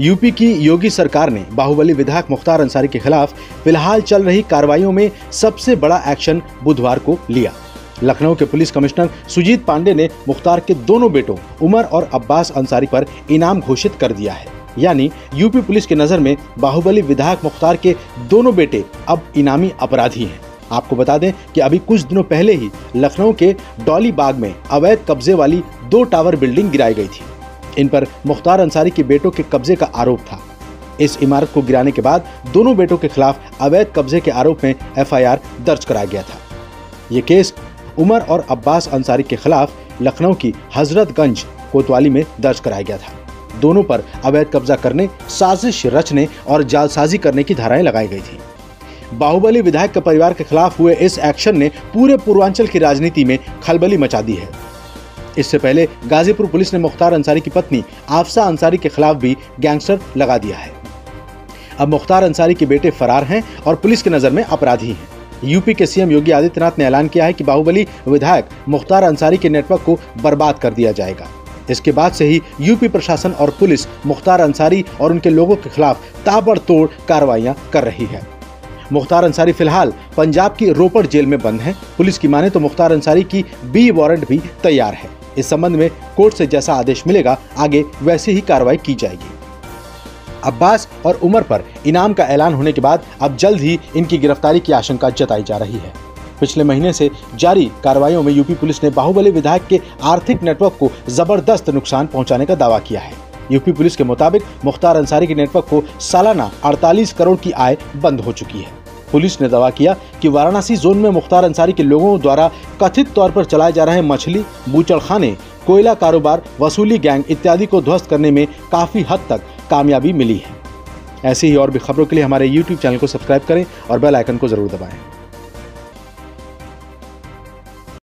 UP की योगी सरकार ने बाहुबली विधायक मुख्तार अंसारी के खिलाफ फ़िलहाल चल रही कार्रवाइयों में सबसे बड़ा एक्शन बुधवार को लिया। लखनऊ के पुलिस कमिश्नर सुजीत पांडे ने मुख्तार के दोनों बेटों, उमर और अब्बास अंसारी पर इनाम घोषित कर दिया है। यानी यूपी पुलिस की नज़र में बाहुबली विधायक मुख्तार के दोनों बेटे अब इनामी अपराधी हैं। आपको बता दें कि अभी कुछ दिनों पहले ही लखनऊ के डॉली बाग में अवैध कब्जे वाली दो टावर बिल्डिंग गिराई गई थी। इन पर मुख्तार अंसारी के बेटों के कब्जे का आरोप था। इस इमारत को गिराने के बाद दोनों बेटों के खिलाफ अवैध कब्जे के आरोप में एफआईआर दर्ज कराया गया था। ये केस उमर और अब्बास अंसारी के खिलाफ लखनऊ की हजरतगंज कोतवाली में दर्ज कराया गया था। दोनों पर अवैध कब्जा करने, साजिश रचने और जालसाजी करने की धाराएँ लगाई गई थी। बाहुबली विधायक के परिवार के खिलाफ हुए इस एक्शन ने पूरे पूर्वांचल की राजनीति में खलबली मचा दी है। इससे पहले गाजीपुर पुलिस ने मुख्तार अंसारी की पत्नी आफसा अंसारी के खिलाफ भी गैंगस्टर लगा दिया है। अब मुख्तार अंसारी के बेटे फरार हैं और पुलिस की नज़र में अपराधी हैं। यूपी के सीएम योगी आदित्यनाथ ने ऐलान किया है कि बाहुबली विधायक मुख्तार अंसारी के नेटवर्क को बर्बाद कर दिया जाएगा। इसके बाद से ही यूपी प्रशासन और पुलिस मुख्तार अंसारी और उनके लोगों के खिलाफ ताबड़तोड़ कार्रवाइयाँ कर रही है। मुख्तार अंसारी फ़िलहाल पंजाब की रोपड़ जेल में बंद है। पुलिस की माने तो मुख्तार अंसारी की बी वारंट भी तैयार है। इस संबंध में कोर्ट से जैसा आदेश मिलेगा, आगे वैसे ही कार्रवाई की जाएगी। अब्बास और उमर पर इनाम का ऐलान होने के बाद अब जल्द ही इनकी गिरफ्तारी की आशंका जताई जा रही है। पिछले महीने से जारी कार्रवाइयों में यूपी पुलिस ने बाहुबली विधायक के आर्थिक नेटवर्क को ज़बरदस्त नुकसान पहुँचाने का दावा किया है। यूपी पुलिस के मुताबिक मुख्तार अंसारी के नेटवर्क को सालाना 48 करोड़ की आय बंद हो चुकी है। पुलिस ने दावा किया कि वाराणसी जोन में मुख्तार अंसारी के लोगों द्वारा कथित तौर पर चलाए जा रहे मछली, बूचड़खाने, कोयला कारोबार, वसूली गैंग इत्यादि को ध्वस्त करने में काफ़ी हद तक कामयाबी मिली है। ऐसी ही और भी खबरों के लिए हमारे यूट्यूब चैनल को सब्सक्राइब करें और बेल आइकन को ज़रूर दबाएँ।